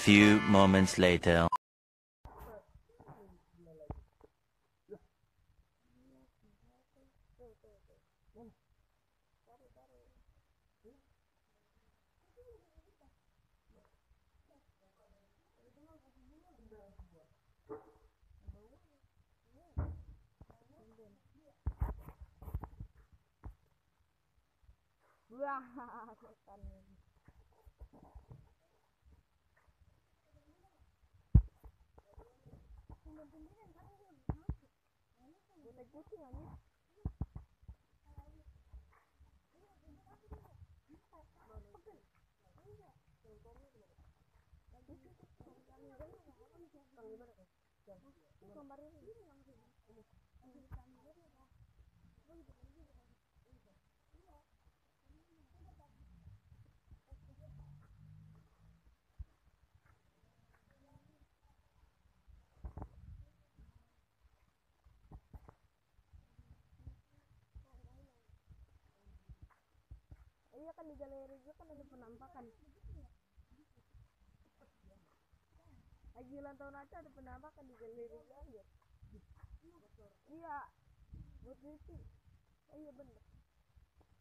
few moments later. Wah. Iya kan di galeri gue kan ada penampakan. Lagi ulang tahun aja ada penampakan di galeri gue aja. Iya. Buat Riti. Oh iya bener.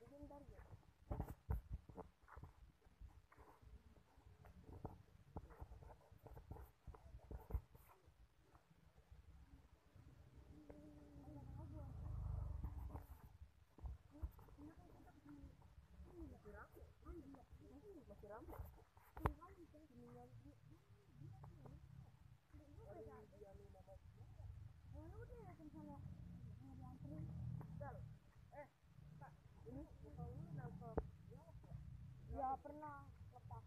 Jadi ntar ya. Ini Ya pernah lepas.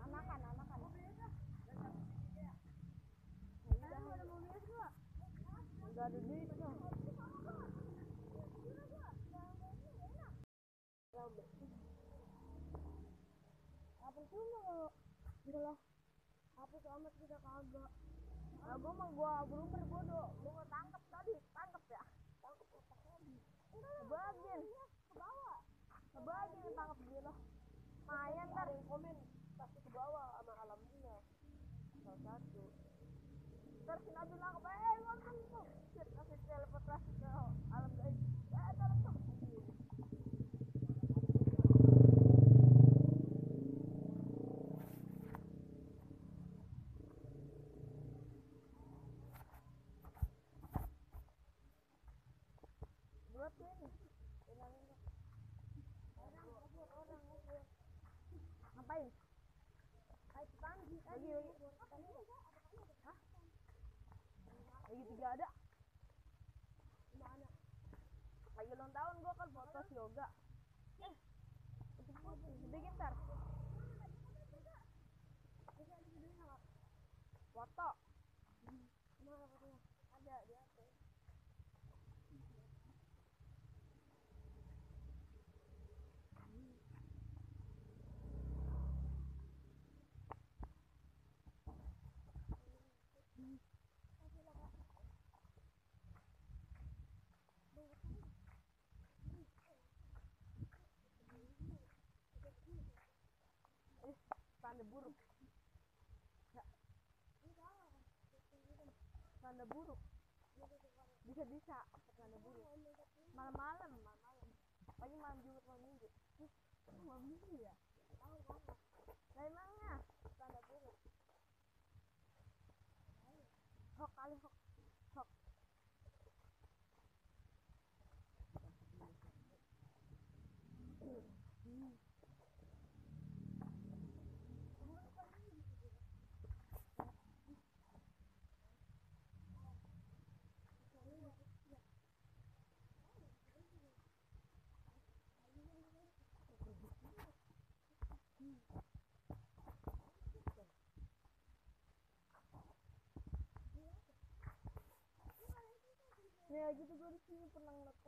Anakan, anakan. Enggak ada duitnya. Lo? Enggak lah. Apa amat kita kagak. Nah, gua mah gua blooper gua do, gua mau tangkap tadi, tangkap ya. Tangkap apa tadi? Kebagian. Ke bawah. Kebagian tangkap dia lah. Mayan ntar yang komen pasti ke bawah sama alamnya. Salah satu. Terus nanti lah eh tuh. Shit, kasih teleportasi ke Ngapain? Lagi lagi lagi. Hah? Lagi tiga ada. Mana? Lagi ulang tahun gua kan foto yoga. Eh, gede gitar. Foto. Mana fotonya? Ada di atas. Eh, tanda buruk. Ya. Tanda buruk. Bisa bisa tanda buruk. Malam-malam, malam-malam. Pagi malam Jumat malam Minggu. Malam Minggu ya? Lah emangnya tanda buruk. Hok kali. Hok. Gitu gue di sini pernah ngeliat